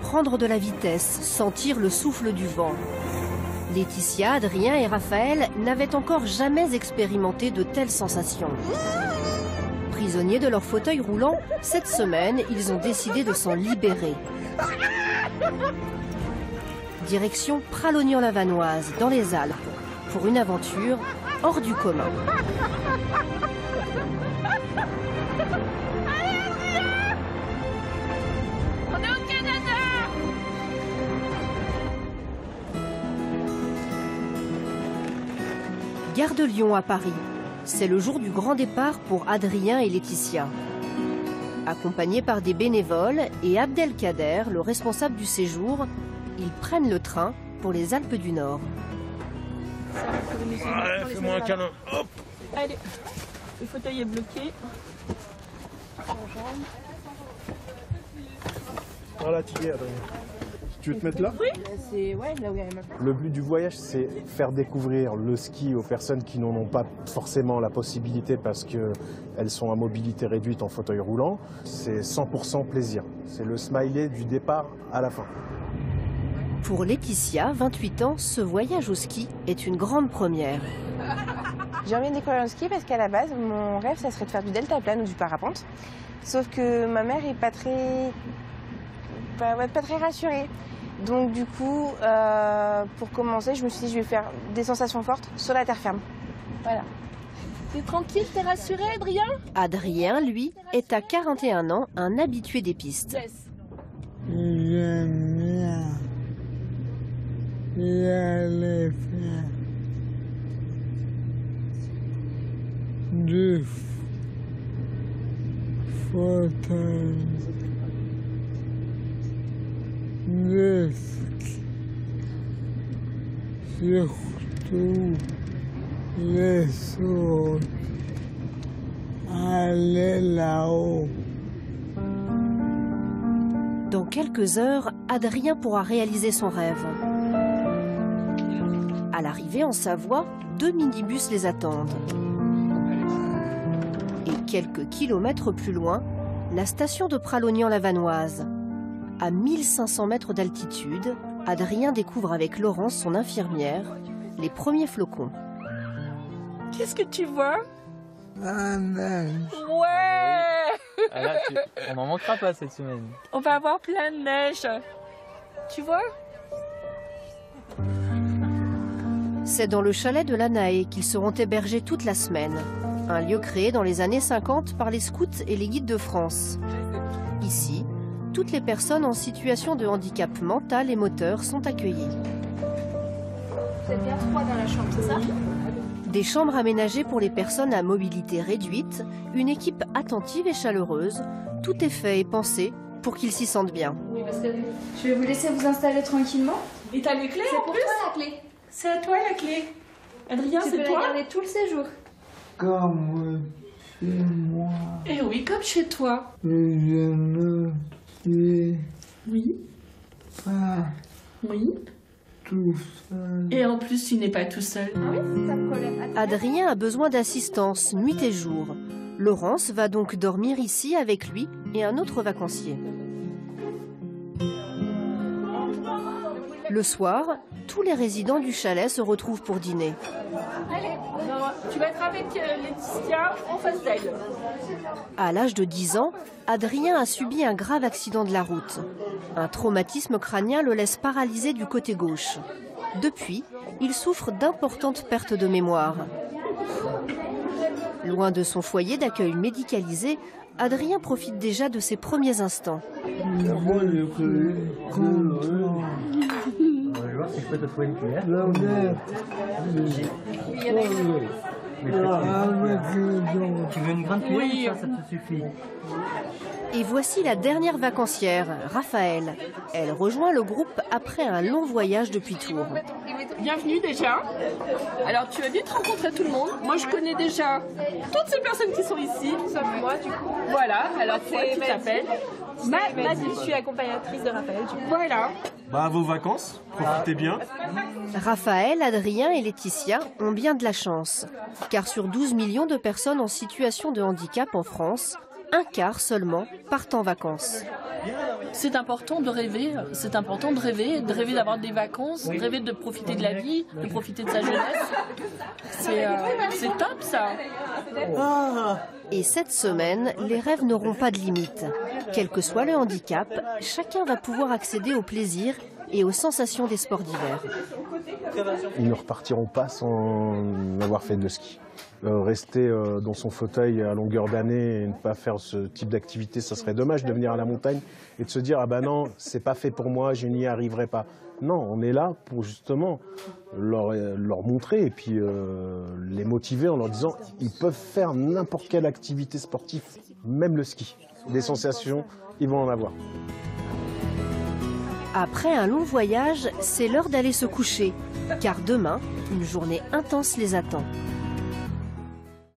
prendre de la vitesse, sentir le souffle du vent. Laetitia, Adrien et Raphaël n'avaient encore jamais expérimenté de telles sensations. Prisonniers de leur fauteuil roulant, cette semaine, ils ont décidé de s'en libérer. Direction Pralognan-la-Vanoise, dans les Alpes, pour une aventure hors du commun. Gare de Lyon à Paris. C'est le jour du grand départ pour Adrien et Laetitia. Accompagnés par des bénévoles et Abdelkader, le responsable du séjour, ils prennent le train pour les Alpes du Nord. Allez, fais-moi un câlin. Hop Allez, le fauteuil est bloqué. Voilà, tu y es, Adrien. Tu veux te mettre là C'est ouais, là où il y a ma Le but du voyage, c'est faire découvrir le ski aux personnes qui n'en ont pas forcément la possibilité parce qu'elles sont à mobilité réduite en fauteuil roulant. C'est 100% plaisir. C'est le smiley du départ à la fin. Pour Laetitia, 28 ans, ce voyage au ski est une grande première. J'ai envie de découvrir le ski parce qu'à la base, mon rêve, ça serait de faire du deltaplane ou du parapente. Sauf que ma mère est pas très, pas, ouais, pas très rassurée. Donc du coup, euh, pour commencer, je me suis dit, je vais faire des sensations fortes sur la terre ferme. Voilà. T'es tranquille, t'es rassuré, Adrien? Adrien, lui, est à 41 ans un habitué des pistes. Yes. J'aime bien faire du fauteuil, surtout les là-haut. Dans quelques heures, Adrien pourra réaliser son rêve. À l'arrivée en Savoie, deux minibus les attendent. Et quelques kilomètres plus loin, la station de Pralognan-la-Vanoise. À 1500 mètres d'altitude, Adrien découvre avec Laurence, son infirmière, les premiers flocons. Qu'est-ce que tu vois? La neige. Ouais Ah là, tu- on n'en manquera pas cette semaine. On va avoir plein de neige. Tu vois? C'est dans le chalet de l'Anaé qu'ils seront hébergés toute la semaine. Un lieu créé dans les années 50 par les scouts et les guides de France. Ici, toutes les personnes en situation de handicap mental et moteur sont accueillies. Vous êtes bien trois dans la chambre, c'est ça? Des chambres aménagées pour les personnes à mobilité réduite, une équipe attentive et chaleureuse. Tout est fait et pensé pour qu'ils s'y sentent bien. Oui, parce que Je vais vous laisser vous installer tranquillement. Et t'as les clés C'est en pour plus toi la clé. C'est à toi la clé. Adrien, Tu peux c'est la toi garder tout le séjour. Comme chez moi, Eh oui, comme chez toi. je ne Oui, pas oui. tout seul. Et en plus, tu n'es pas tout seul. Ah oui, c'est ça le problème. Attends. Adrien a besoin d'assistance nuit et jour. Laurence va donc dormir ici avec lui et un autre vacancier. Le soir, tous les résidents du chalet se retrouvent pour dîner. Allez, tu vas être avec euh, Laetitia en face d'elle. À l'âge de 10 ans, Adrien a subi un grave accident de la route. Un traumatisme crânien le laisse paralysé du côté gauche. Depuis, il souffre d'importantes pertes de mémoire. Loin de son foyer d'accueil médicalisé, Adrien profite déjà de ses premiers instants. Moi, je suis content. Je vais voir si je peux te trouver une cuillère. Tu veux une grande cuillère Oui. ou ça, ça te suffit Et voici la dernière vacancière, Raphaël. Elle rejoint le groupe après un long voyage depuis Tours. Bienvenue déjà. Alors, tu as vite rencontrer tout le monde. Moi, je connais déjà toutes ces personnes qui sont ici. Sauf moi, du coup. Voilà, alors toi, tu t'appelles Ma-. Je suis accompagnatrice de Raphaël. du coup. Voilà. Bah, vos vacances, profitez bien. Raphaël, Adrien et Laetitia ont bien de la chance. Car sur 12 millions de personnes en situation de handicap en France, un quart seulement partent en vacances. C'est important de rêver, c'est important de rêver, de rêver d'avoir des vacances, de rêver de profiter de la vie, de profiter de sa jeunesse. C'est euh, c'est top ça. Et cette semaine, les rêves n'auront pas de limite. Quel que soit le handicap, chacun va pouvoir accéder au plaisir et aux sensations des sports d'hiver. Ils ne repartiront pas sans avoir fait de ski. Euh, rester euh, dans son fauteuil à longueur d'année et ne pas faire ce type d'activité, ça serait dommage de venir à la montagne et de se dire ah ben non, c'est pas fait pour moi, je n'y arriverai pas. Non, on est là pour justement leur, montrer et puis euh, les motiver en leur disant ils peuvent faire n'importe quelle activité sportive, même le ski. Des sensations, ils vont en avoir. Après un long voyage, c'est l'heure d'aller se coucher, car demain, une journée intense les attend.